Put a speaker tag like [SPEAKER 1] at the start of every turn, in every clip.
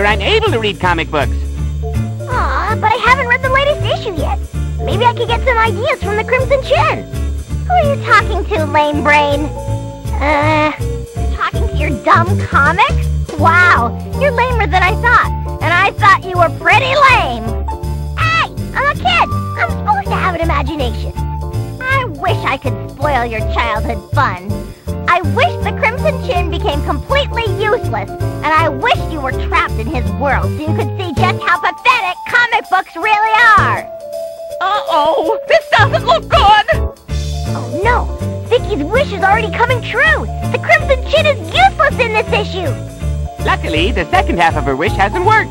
[SPEAKER 1] you're unable to read comic books.
[SPEAKER 2] Aw, but I haven't read the latest issue yet. Maybe I could get some ideas from the Crimson Chin. Who are you talking to, lame brain? Uh, talking to your dumb comic? Wow, you're lamer than I thought. And I thought you were pretty lame. Hey, I'm a kid. I'm supposed to have an imagination. I wish I could spoil your childhood fun. I wish the Crimson Chin became completely useless, and I wish you were trapped in his world so you could see just how pathetic comic books really are.
[SPEAKER 3] Uh-oh, this doesn't look good!
[SPEAKER 2] Oh no, Vicky's wish is already coming true. The Crimson Chin is useless in this issue.
[SPEAKER 1] Luckily, the second half of her wish hasn't worked.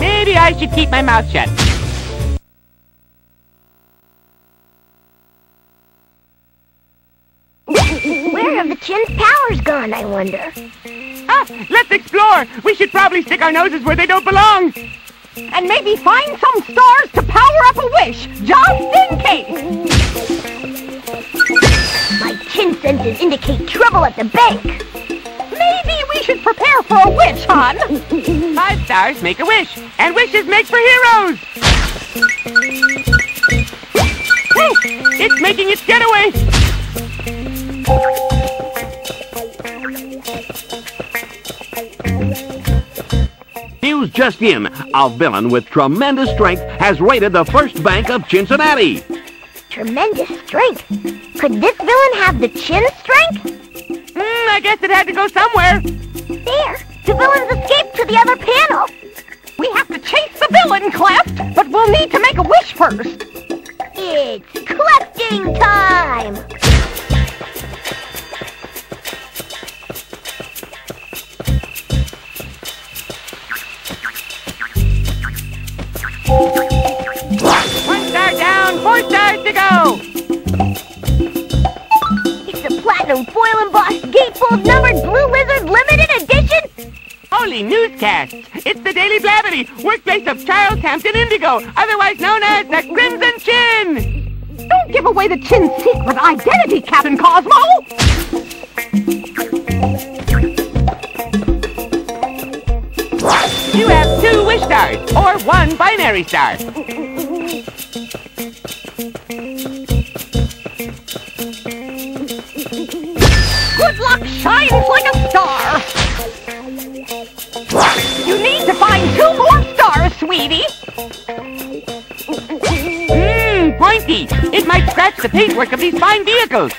[SPEAKER 1] Maybe I should keep my mouth shut.
[SPEAKER 2] Where the Chin's powers gone, I wonder?
[SPEAKER 1] Ah, let's explore. We should probably stick our noses where they don't belong.
[SPEAKER 3] And maybe find some stars to power up a wish, just in case.
[SPEAKER 2] My chin senses indicate trouble at the bank.
[SPEAKER 3] Maybe we should prepare for a wish, hon.
[SPEAKER 1] Five stars make a wish, and wishes make for heroes. Hey, it's making its getaway.
[SPEAKER 4] News just in. A villain with tremendous strength has raided the first bank of Cincinnati.
[SPEAKER 2] Tremendous strength. Could this villain have the Chin strength?
[SPEAKER 1] Hmm, I guess it had to go somewhere.
[SPEAKER 2] There, the villain's escaped to the other panel.
[SPEAKER 3] We have to chase the villain, Cleft, but we'll need to make a wish first.
[SPEAKER 2] It's clefting time!
[SPEAKER 1] One star down, four stars to go.
[SPEAKER 2] It's the Platinum Foil Embossed Gatefold Numbered Blue Lizard Limited Edition!
[SPEAKER 1] Holy newscasts! It's the Daily Blavity, workplace of Charles Hampton Indigo, otherwise known as the Crimson Chin!
[SPEAKER 3] Don't give away the Chin's secret identity, Captain Cosmo!
[SPEAKER 1] Wish stars, or one binary star.
[SPEAKER 3] Good luck shines like a star! You need to find two more stars, sweetie!
[SPEAKER 1] Mmm, pointy! It might scratch the paintwork of these fine vehicles.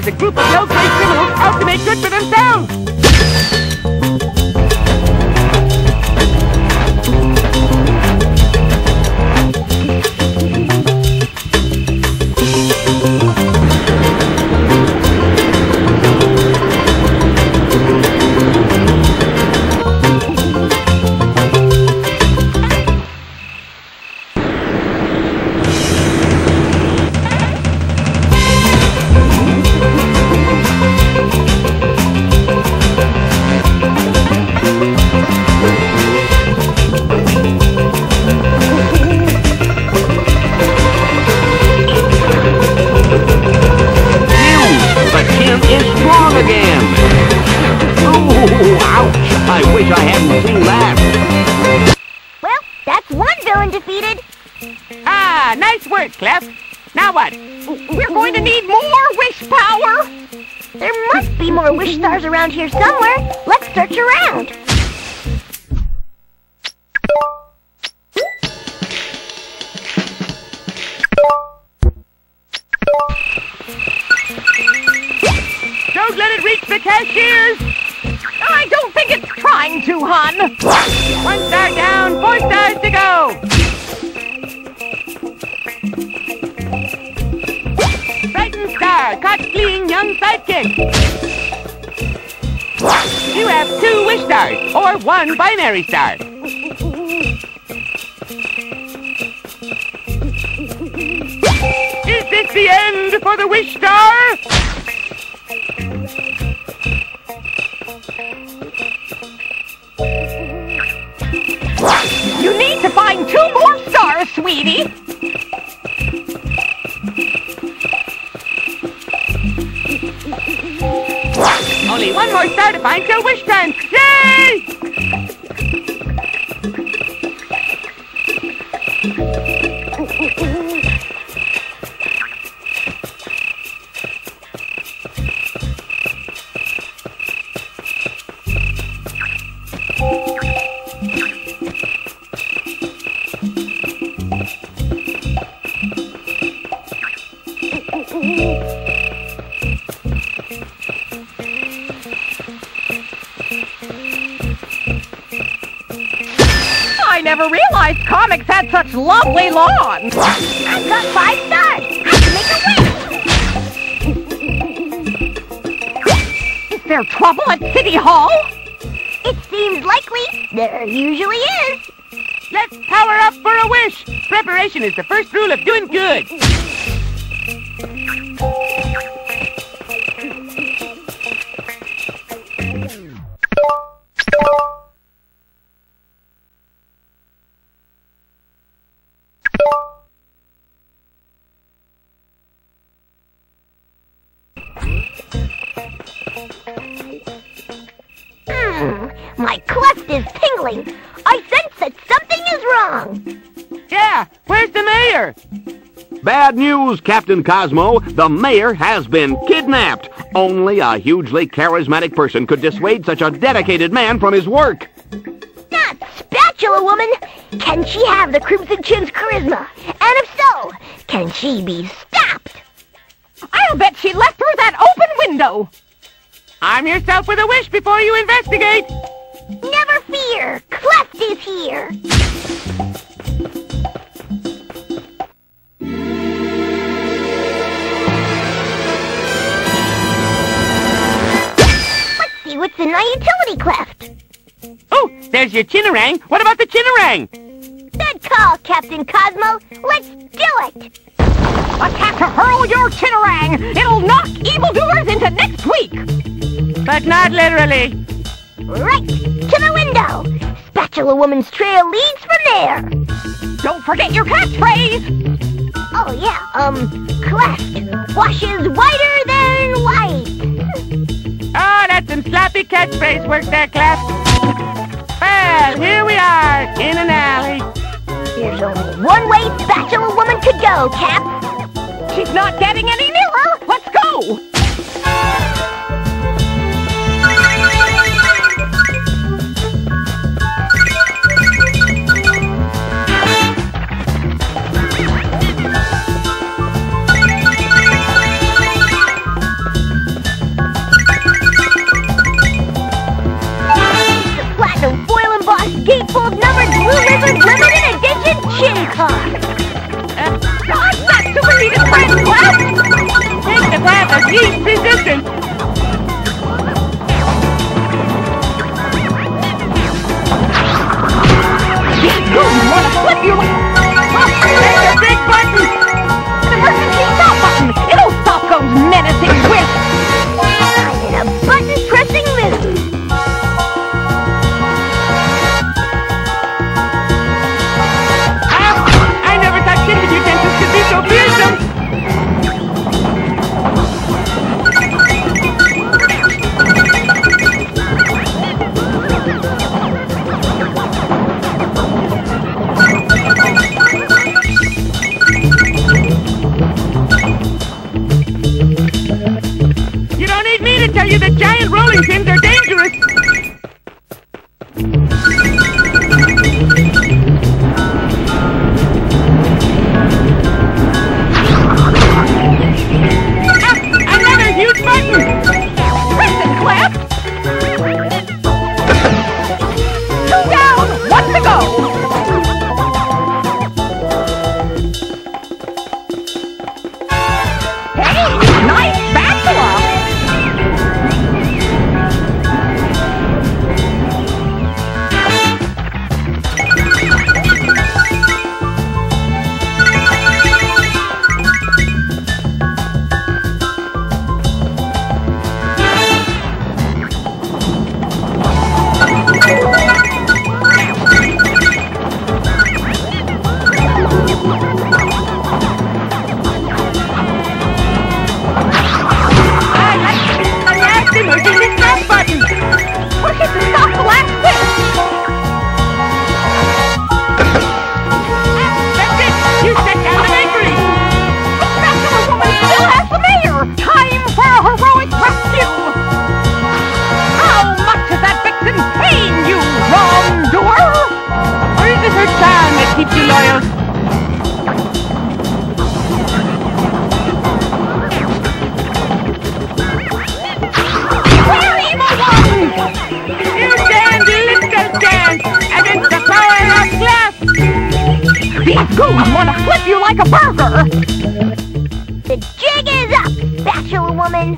[SPEAKER 1] Was a group of low-grade criminals out to make good for themselves.
[SPEAKER 4] I wish I hadn't seen that.
[SPEAKER 2] Well, that's one villain defeated.
[SPEAKER 1] Ah, nice work, Cleft. Now what?
[SPEAKER 3] We're going to need more wish power.
[SPEAKER 2] There must be more wish stars around here somewhere. Let's search around.
[SPEAKER 1] Don't let it reach the cashiers.
[SPEAKER 3] I don't think it's trying to, hon.
[SPEAKER 1] One star down, four stars to go. Brighton Star, caught fleeing young sidekick. You have two wish stars, or one binary star. Is this the end for the wish star?
[SPEAKER 3] Sweetie.
[SPEAKER 1] Only one more star to find till wish time. Yay!
[SPEAKER 3] Had such lovely lawns.
[SPEAKER 2] I've got five stars. I can make a wish.
[SPEAKER 3] Is there trouble at City Hall?
[SPEAKER 2] It seems likely. There usually is.
[SPEAKER 1] Let's power up for a wish. Preparation is the first rule of doing good.
[SPEAKER 4] Bad news, Captain Cosmo. The mayor has been kidnapped. Only a hugely charismatic person could dissuade such a dedicated man from his work.
[SPEAKER 2] Not spatula woman. Can she have the Crimson Chin's charisma? And if so, can she be stopped?
[SPEAKER 3] I'll bet she left through that open window.
[SPEAKER 1] Arm yourself with a wish before you investigate.
[SPEAKER 2] Never fear. Cleft is here. What's in my utility cleft.
[SPEAKER 1] Oh, there's your chinarang. What about the chinarang?
[SPEAKER 2] Good call, Captain Cosmo. Let's do it.
[SPEAKER 3] Let's to hurl your chinarang. It'll knock evildoers into next week.
[SPEAKER 1] But not literally.
[SPEAKER 2] Right to the window. Spatula Woman's trail leads from there.
[SPEAKER 3] Don't forget your catchphrase.
[SPEAKER 2] Oh, yeah, um, cleft washes whiter
[SPEAKER 1] catchphrase work there, Cleft. Well, here we are, in an alley.
[SPEAKER 2] There's only one way Spatula Woman could go, Cap.
[SPEAKER 3] She's not getting any nearer. Let's go.
[SPEAKER 2] Gatefold numbered Blue River limited edition chin card.
[SPEAKER 3] Uh, I'm not super needed friend, Cleft.
[SPEAKER 1] Take the path of resistance.
[SPEAKER 3] You want to flip
[SPEAKER 1] keeps you loyal? You little dance against the power of glass.
[SPEAKER 3] These goons want to flip you like a burger.
[SPEAKER 2] The jig is up, Spatula Woman.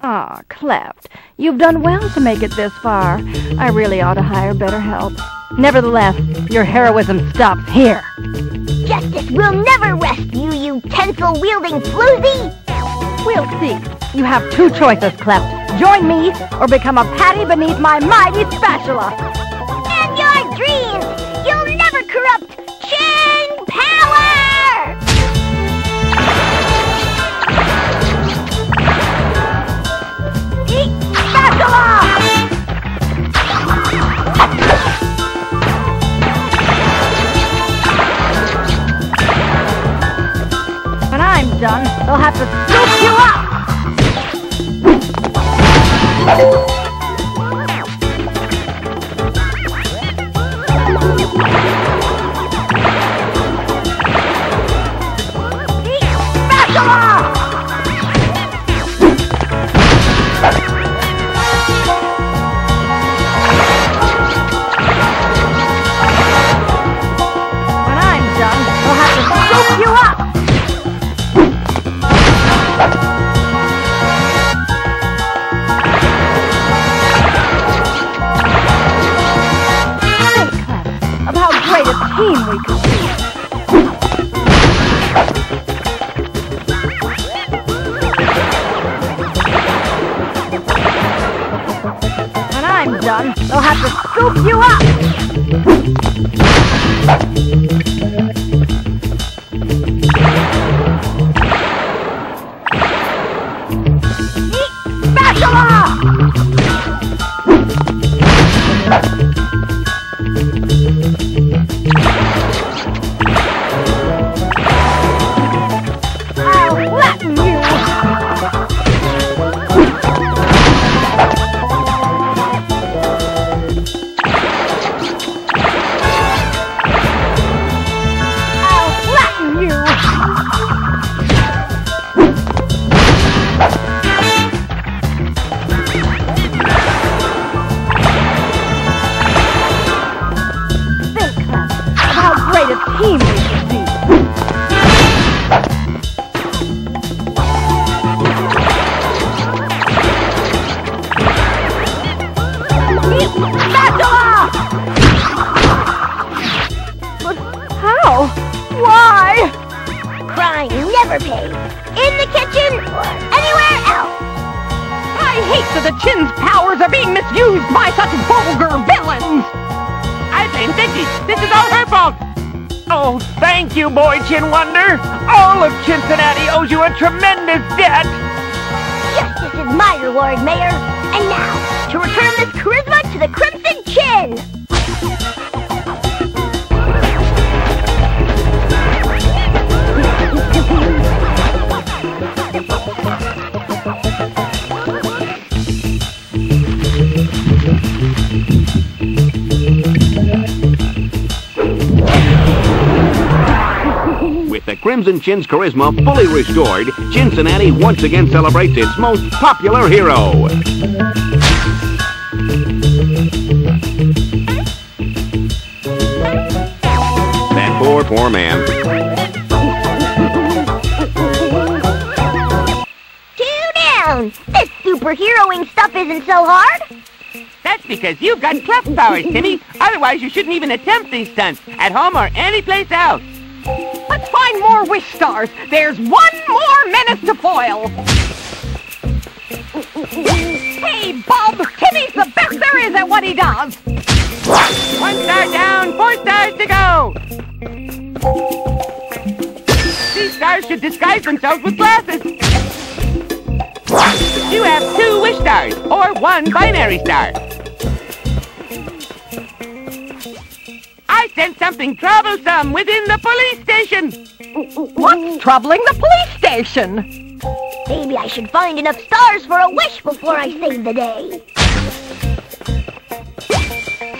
[SPEAKER 5] Ah, Cleft, you've done well to make it this far. I really ought to hire better help. Nevertheless, your heroism stops here.
[SPEAKER 2] Justice will never rescue you, pencil-wielding floozy.
[SPEAKER 5] We'll see. You have two choices, Cleft. Join me or become a patty beneath my mighty spatula.
[SPEAKER 2] And your dreams, you'll never corrupt chin
[SPEAKER 5] they'll have to team
[SPEAKER 2] we complete.
[SPEAKER 5] When I'm done, they'll have to scoop you up! You,
[SPEAKER 1] Boy Chin Wonder. All of Cincinnati owes you a tremendous debt.
[SPEAKER 2] Justice is my reward, Mayor. And now, to return this charisma to the Crimson
[SPEAKER 4] Crimson Chin's charisma fully restored, Cincinnati once again celebrates its most popular hero. That poor, poor man.
[SPEAKER 2] Two down. This superheroing stuff isn't so hard.
[SPEAKER 1] That's because you've got cleft powers, Timmy. Otherwise, you shouldn't even attempt these stunts, at home or anyplace else.
[SPEAKER 3] Let's find more wish stars. There's one more menace to foil. Hey, Bob, Timmy's the best there is at what he does.
[SPEAKER 1] One star down, four stars to go. These stars should disguise themselves with glasses. You have two wish stars, or one binary star. I sense something troublesome within the police station.
[SPEAKER 3] What's troubling the police station?
[SPEAKER 2] Maybe I should find enough stars for a wish before I save the day.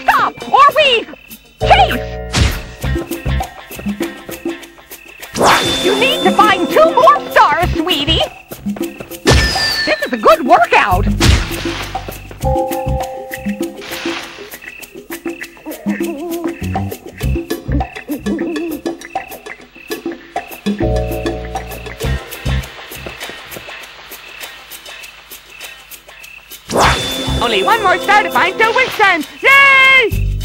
[SPEAKER 3] Stop, or we chase. You need to find two more stars, sweetie. This is a good workout.
[SPEAKER 1] Only one more star to find till time. Yay!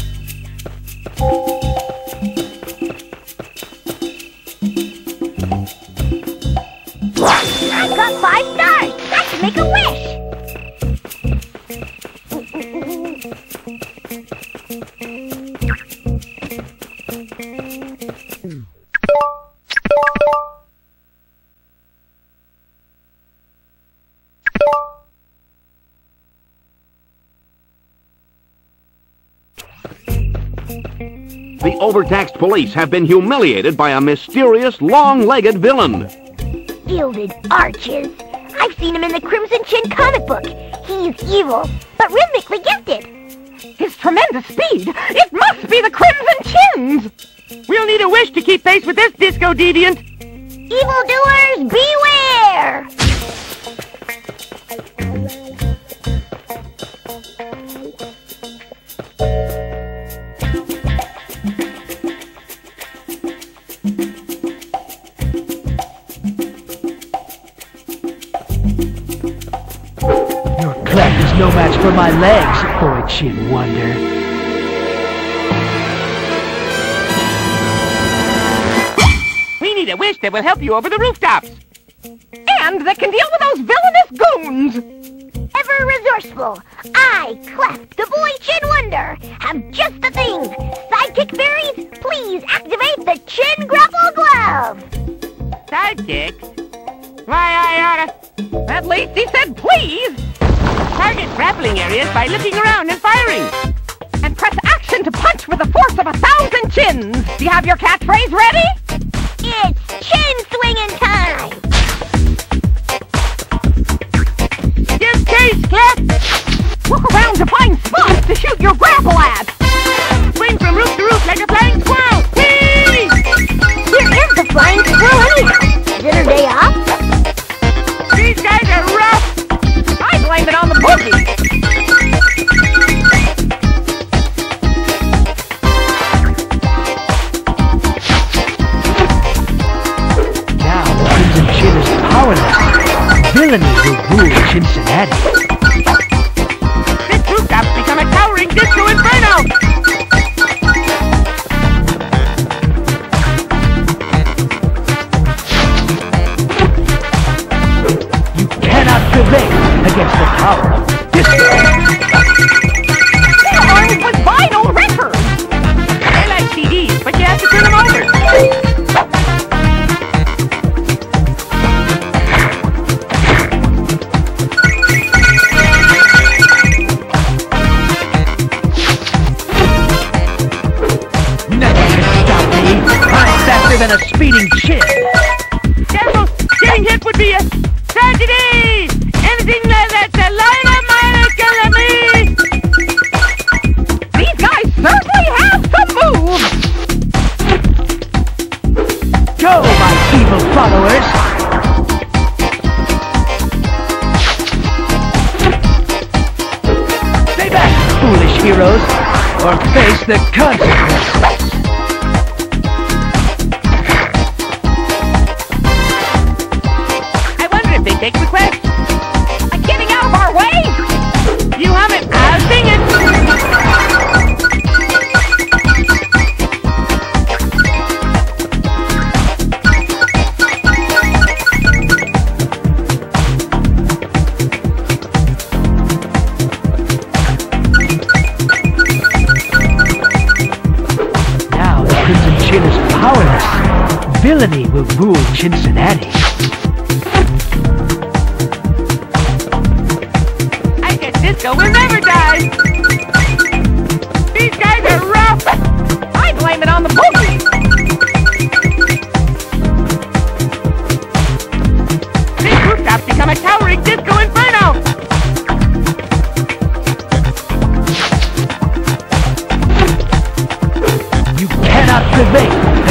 [SPEAKER 4] Police have been humiliated by a mysterious, long-legged villain.
[SPEAKER 2] Gilded arches. I've seen him in the Crimson Chin comic book. He's evil, but rhythmically gifted.
[SPEAKER 3] His tremendous speed. It must be the Crimson Chins.
[SPEAKER 1] We'll need a wish to keep pace with this disco deviant.
[SPEAKER 2] Evildoers, beware!
[SPEAKER 6] for my legs, Orichin Wonder.
[SPEAKER 1] We need a wish that will help you over the rooftops.
[SPEAKER 3] And that can deal with those villainous goons.
[SPEAKER 2] Ever resourceful, I, Cleft, the boy Chin Wonder, have just the thing. Sidekick Fairies, please activate the Chin Grapple Glove.
[SPEAKER 1] Sidekick. Why, I.
[SPEAKER 3] At least he said please!
[SPEAKER 1] Target grappling areas by looking around and firing!
[SPEAKER 3] And press action to punch with the force of a thousand chins! Do you have your catchphrase ready?
[SPEAKER 6] should make against the power of disco.
[SPEAKER 3] There vinyl records!
[SPEAKER 1] They're like CDs, but you have to turn them over.
[SPEAKER 6] or face the consequences. rule Cincinnati.
[SPEAKER 1] I guess disco will never die! These guys are rough!
[SPEAKER 3] I blame it on the police!
[SPEAKER 1] This rooftop's become a towering disco inferno!
[SPEAKER 6] You cannot prevail!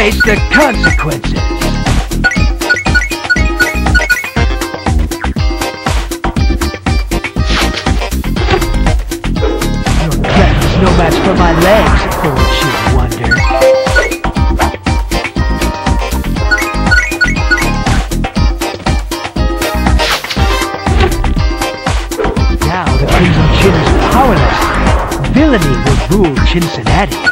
[SPEAKER 6] face the consequences. Your crap is no match for my legs, bullshit wonder. Now the Crimson Chin is powerless. Villainy will rule Cincinnati.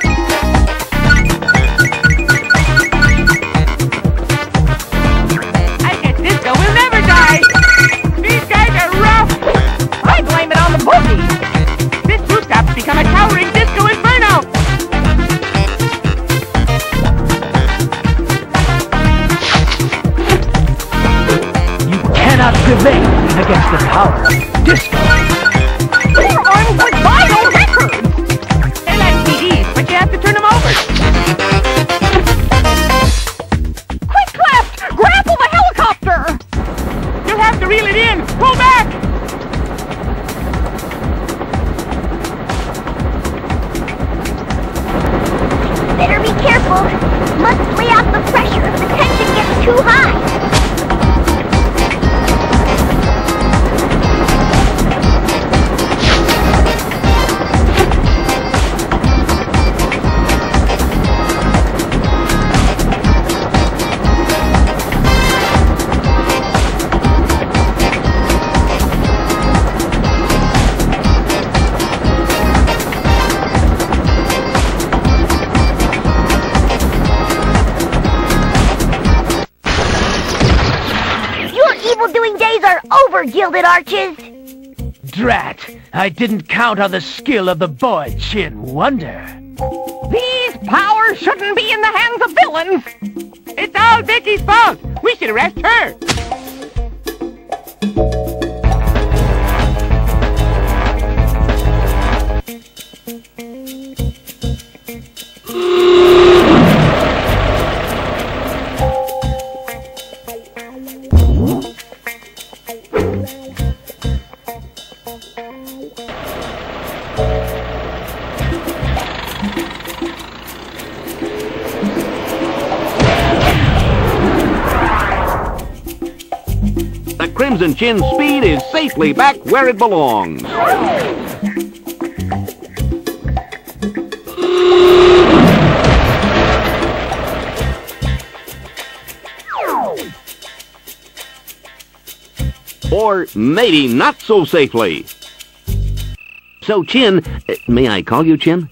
[SPEAKER 1] Over,
[SPEAKER 2] Gilded Arches.
[SPEAKER 6] Drat! I didn't count on the skill of the boy Chin Wonder.
[SPEAKER 3] These powers shouldn't be in the hands of villains.
[SPEAKER 1] It's all Vicky's fault. We should arrest her.
[SPEAKER 7] Crimson Chin speed is safely back where it belongs. Or maybe not so safely. So, Chin, uh, may I call you Chin?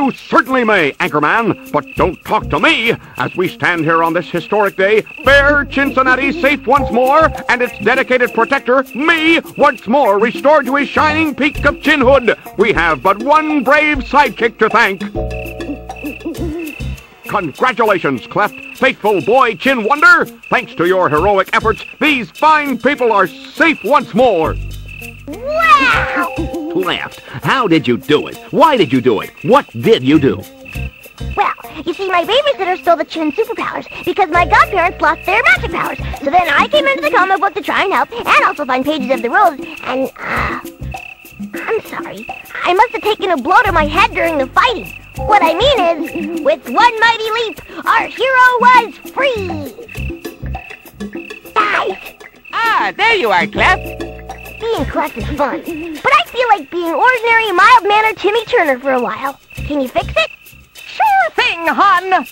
[SPEAKER 4] You certainly may, Anchorman, but don't talk to me as we stand here on this historic day, fair Cincinnati safe once more, and its dedicated protector, me, once more restored to his shining peak of chinhood. We have but one brave sidekick to thank. Congratulations, Cleft, faithful boy Chin Wonder. Thanks to your heroic efforts, these fine people are safe once more.
[SPEAKER 2] Wow!
[SPEAKER 7] Left. How did you do it? Why did you do it? What did you do?
[SPEAKER 2] Well, you see, my babysitter stole the Chin superpowers because my godparents lost their magic powers. So then I came into the comic book to try and help, and also find pages of the rules. And uh, I'm sorry, I must have taken a blow to my head during the fighting. What I mean is, with one mighty leap, our hero was free. Guys,
[SPEAKER 1] Ah, there you are, Cleft.
[SPEAKER 2] Being class is fun, but I feel like being ordinary, mild-mannered Timmy Turner for a while. Can you fix it?
[SPEAKER 3] Sure thing, hon.